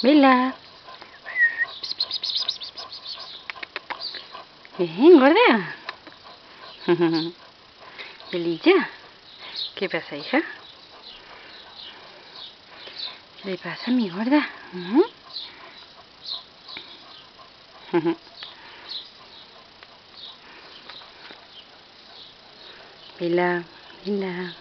Vela. Bien, gorda. Belilla. ¿Qué pasa, hija? ¿Qué le pasa a mi gorda? ¿Mm? Vela, vela.